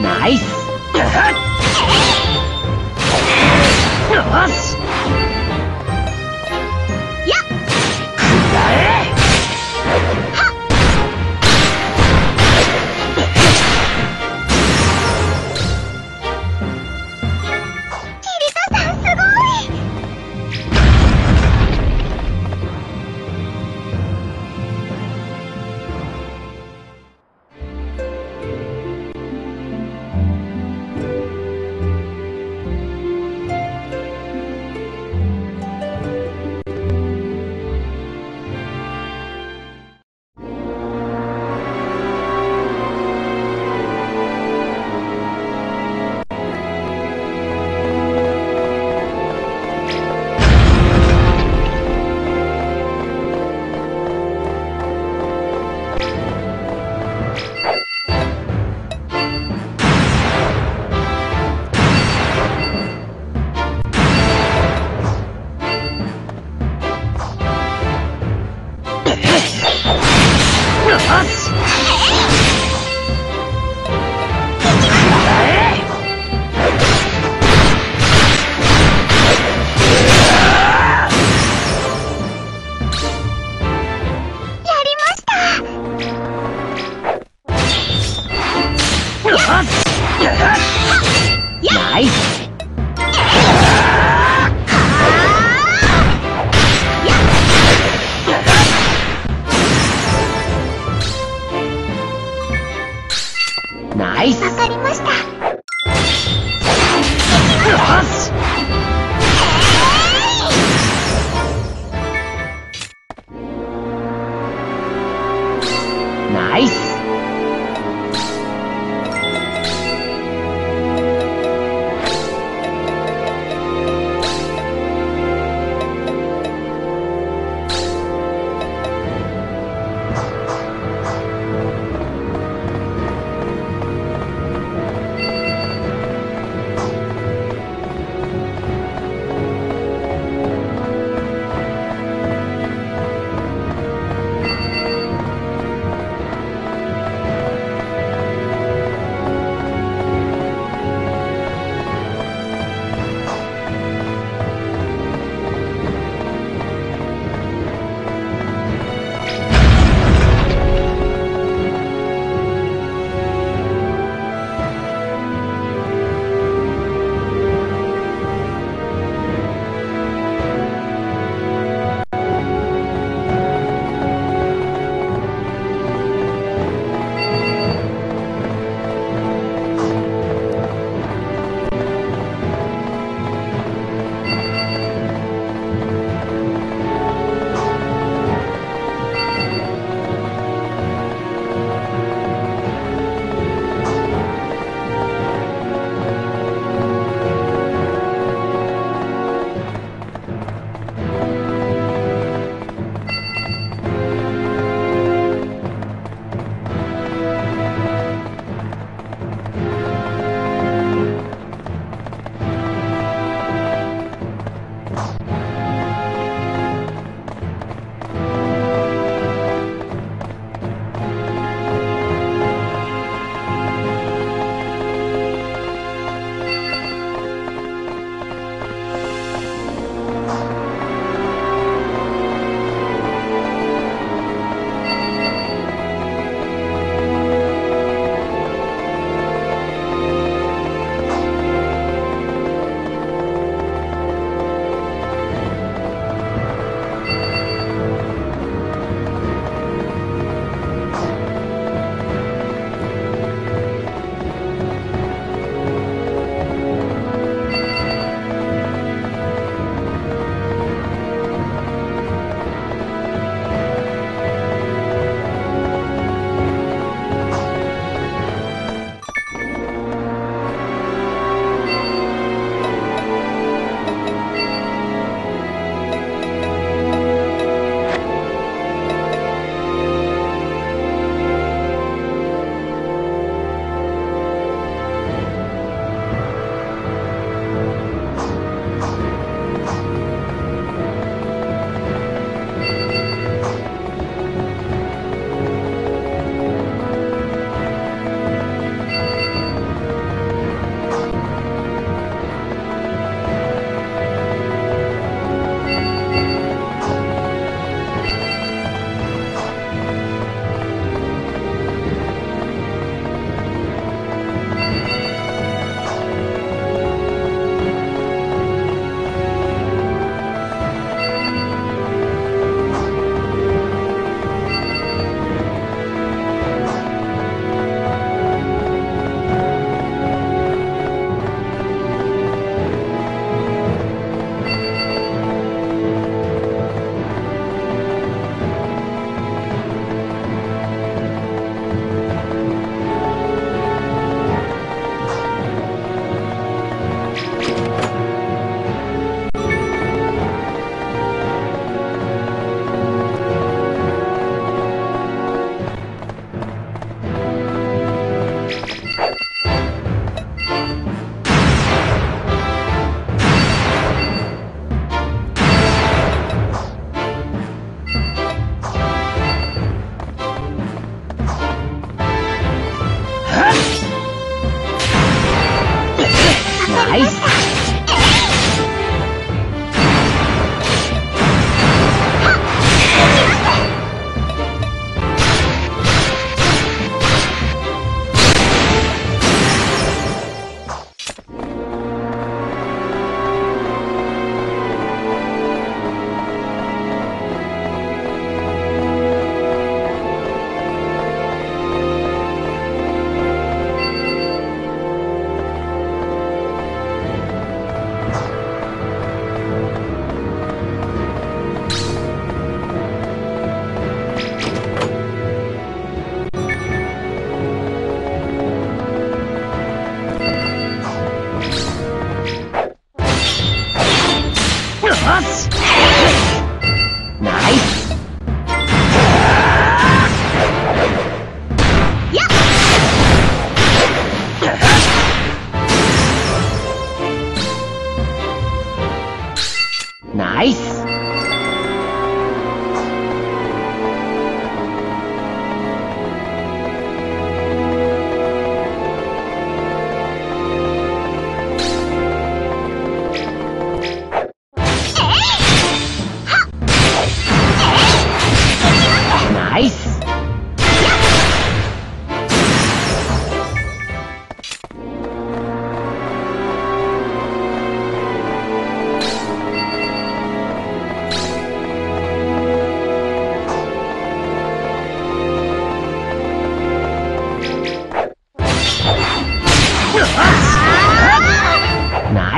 ナイス。よし。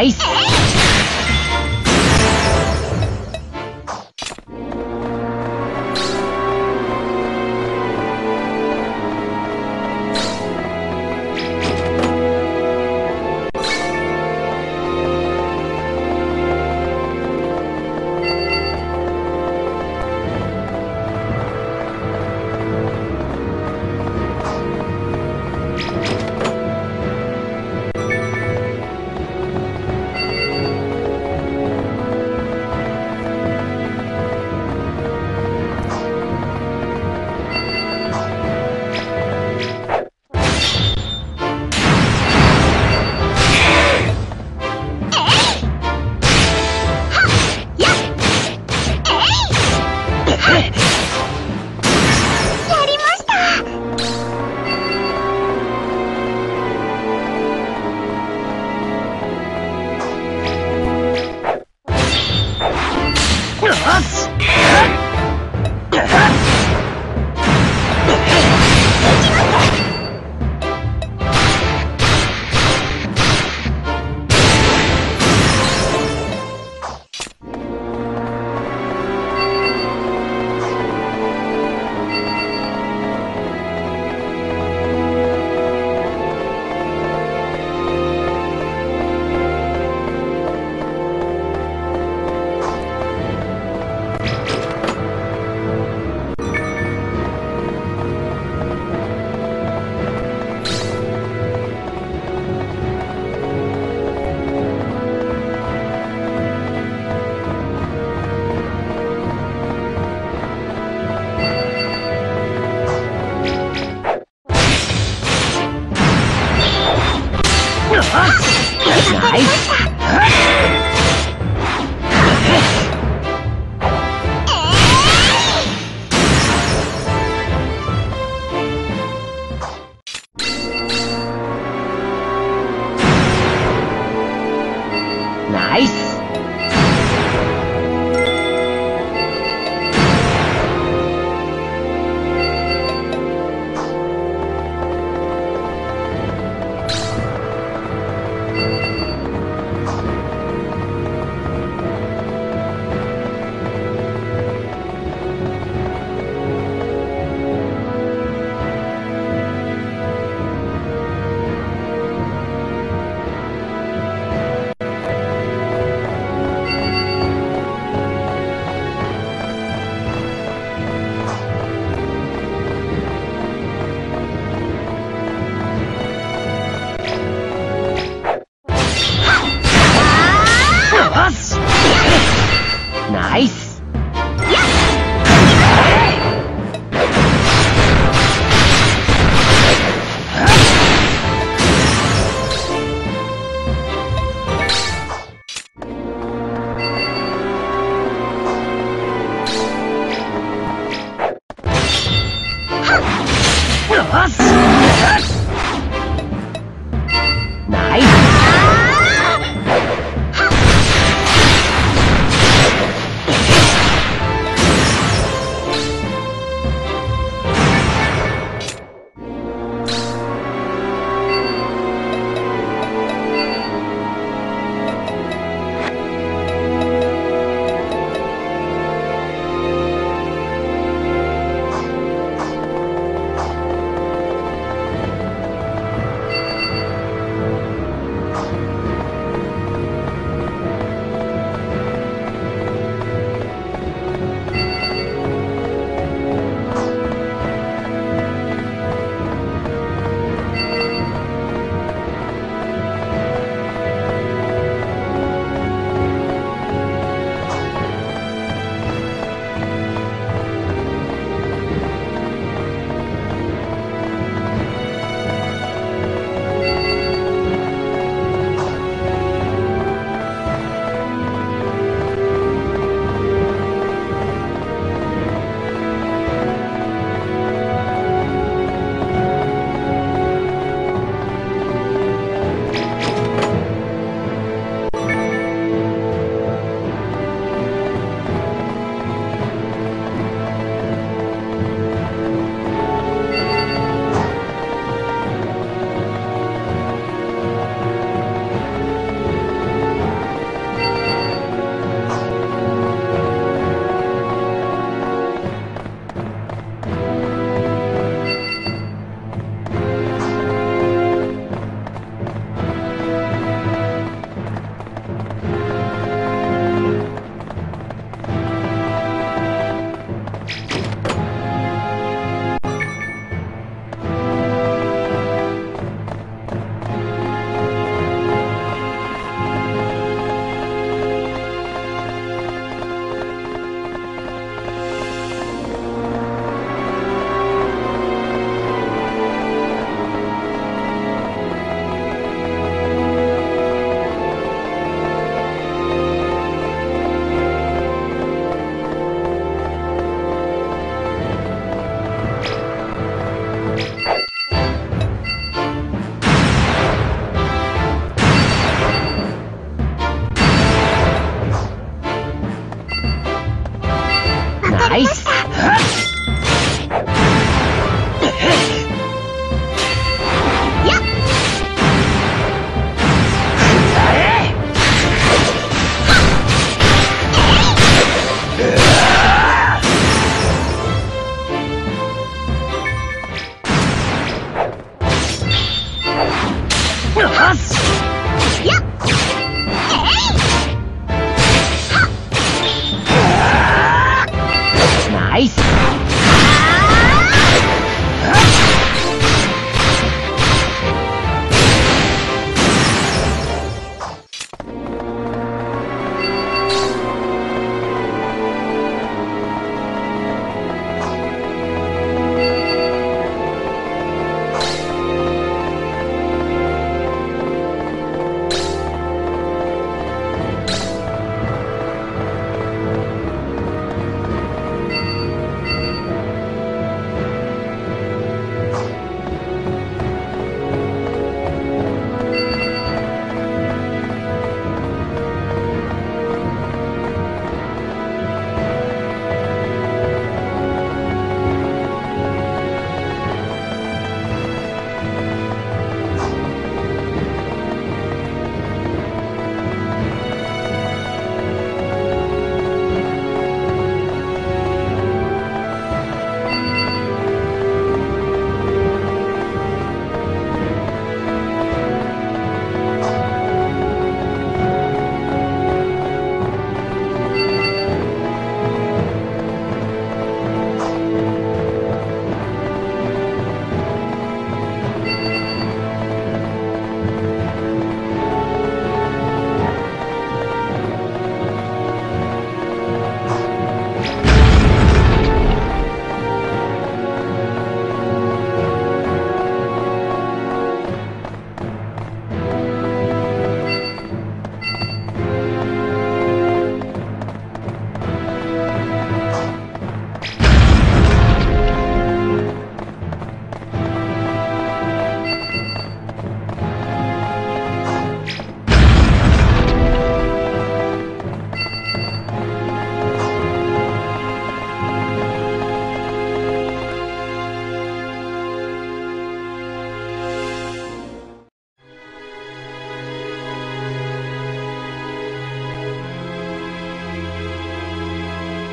ナ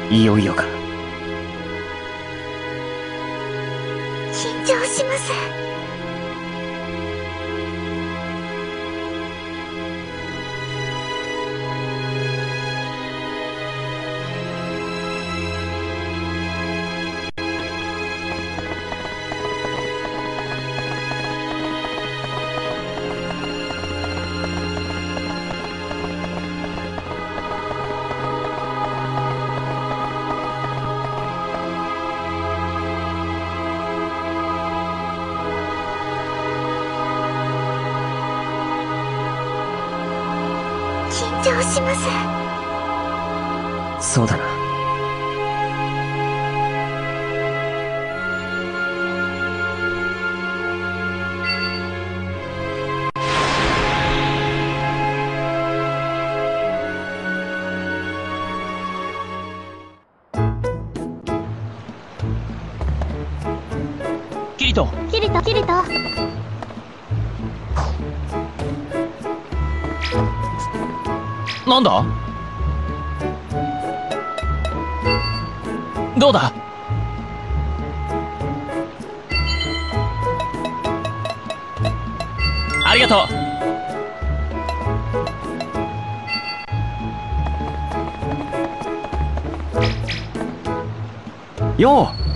いよいよか。緊張します。緊張します。そうだな。キリト。キリトキリトなんだ？どうだ？ありがとう。よう。